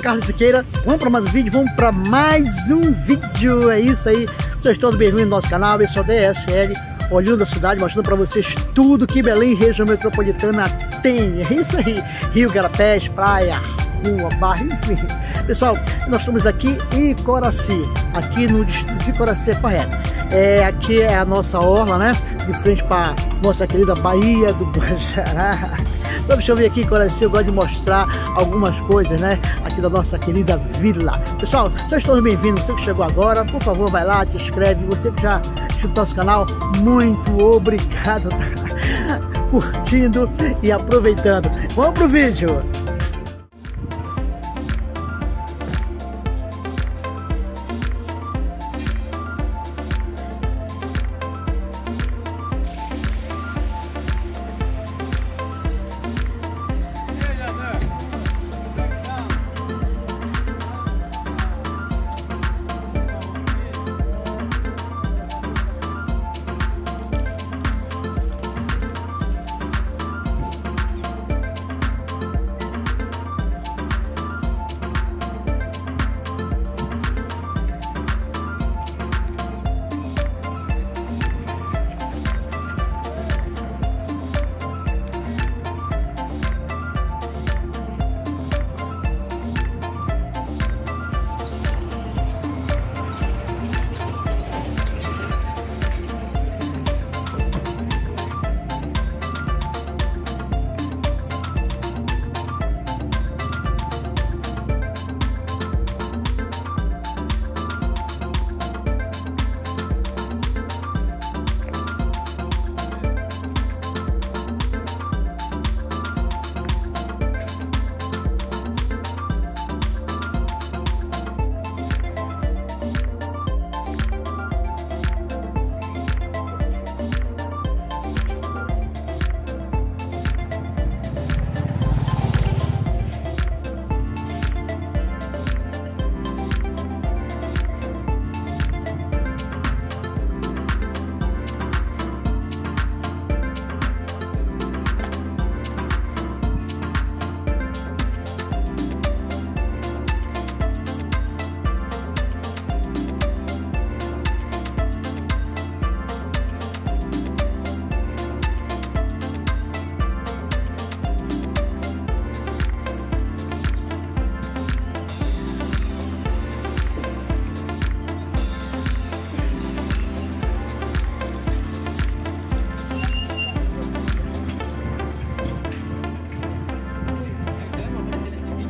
Carlos Siqueira, vamos para mais um vídeo, vamos para mais um vídeo, é isso aí, vocês todos bem-vindos no nosso canal, esse é o DSL, olhando da cidade, mostrando para vocês tudo que Belém, região metropolitana tem, é isso aí, Rio Garapés, praia, rua, barra, enfim. Pessoal, nós estamos aqui em Coraci, aqui no distrito de Coraci, é correto. É, aqui é a nossa orla, né? De frente para nossa querida Bahia do Guajará. Então, deixa eu ver aqui, Coraci, eu gosto de mostrar algumas coisas, né? Aqui da nossa querida vila. Pessoal, sejam todos bem-vindos. Você que chegou agora, por favor, vai lá, te inscreve. Você que já assistiu nosso canal, muito obrigado. Curtindo e aproveitando. Vamos pro vídeo.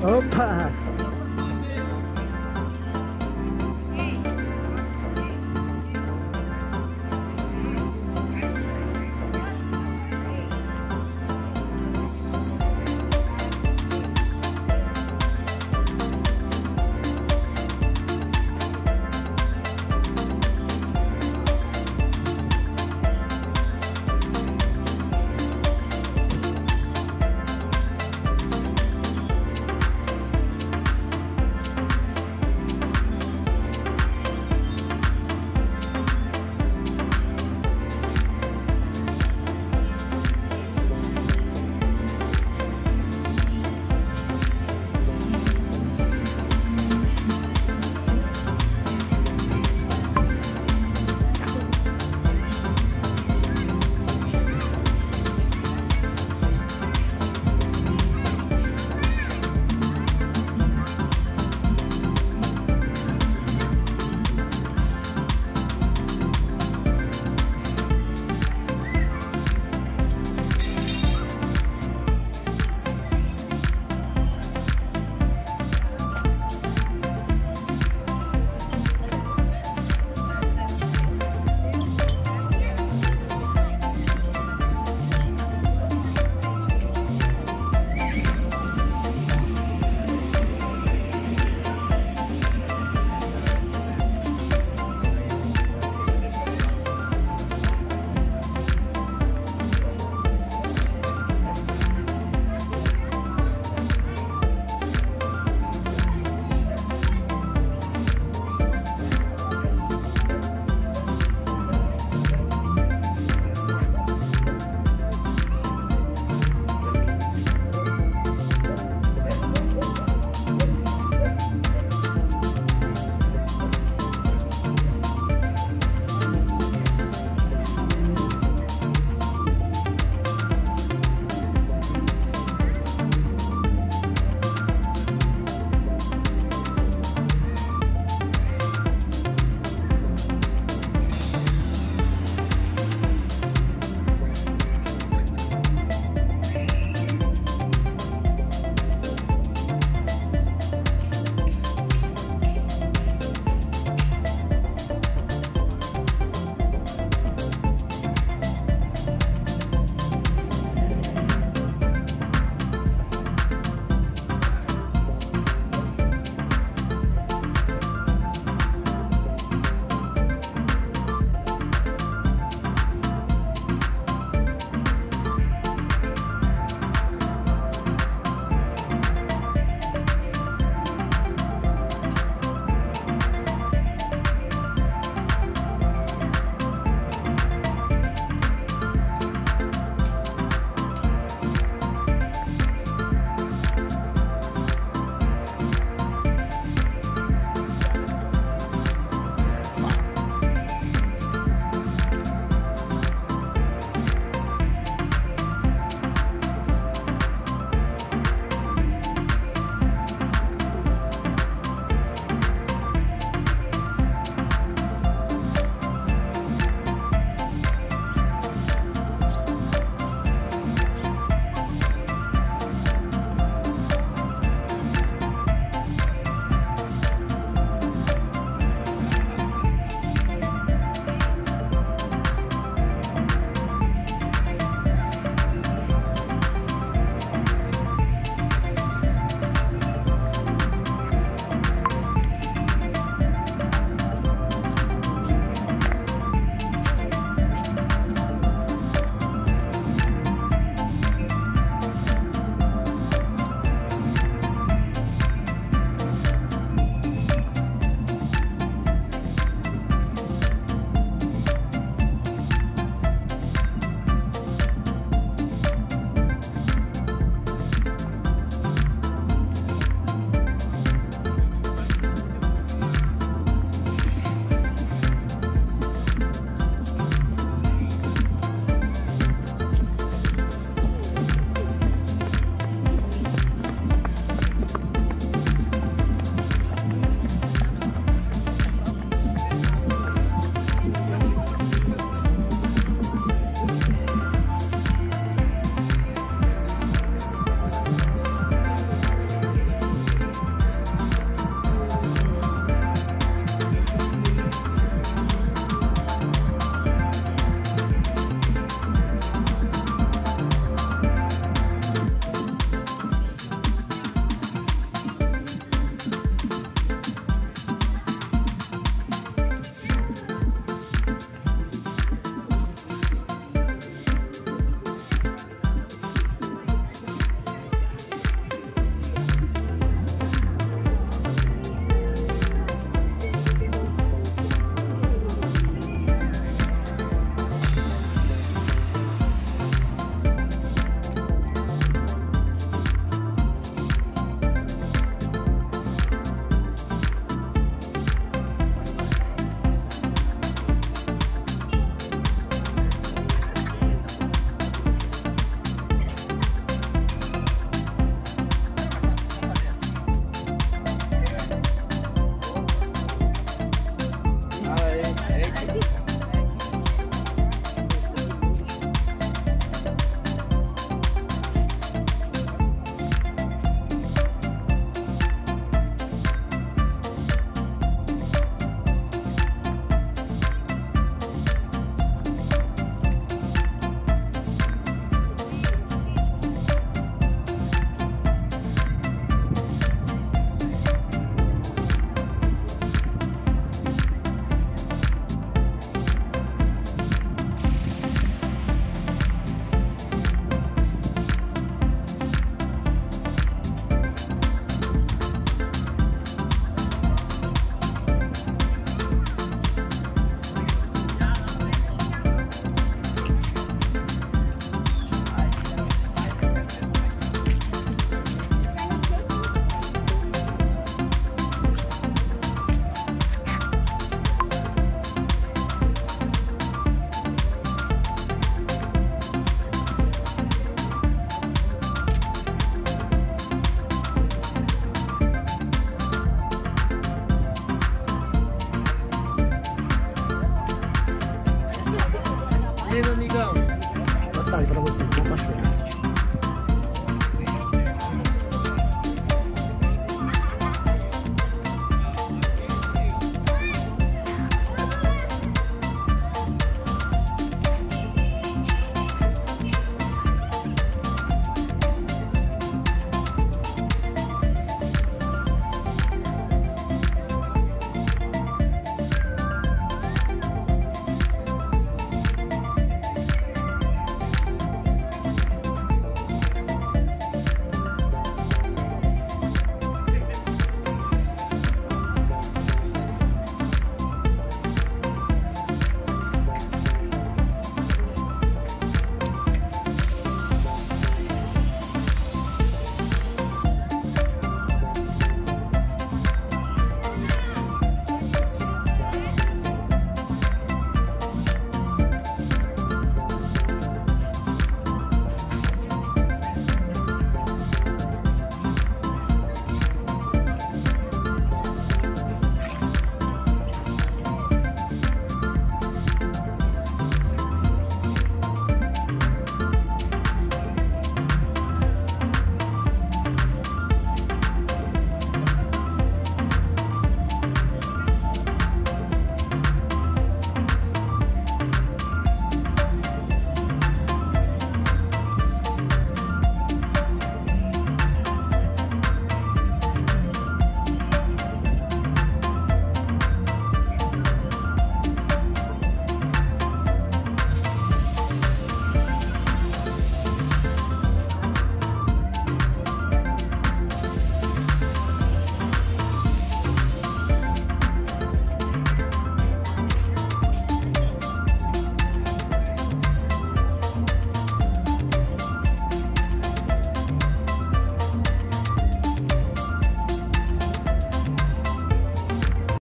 Opa!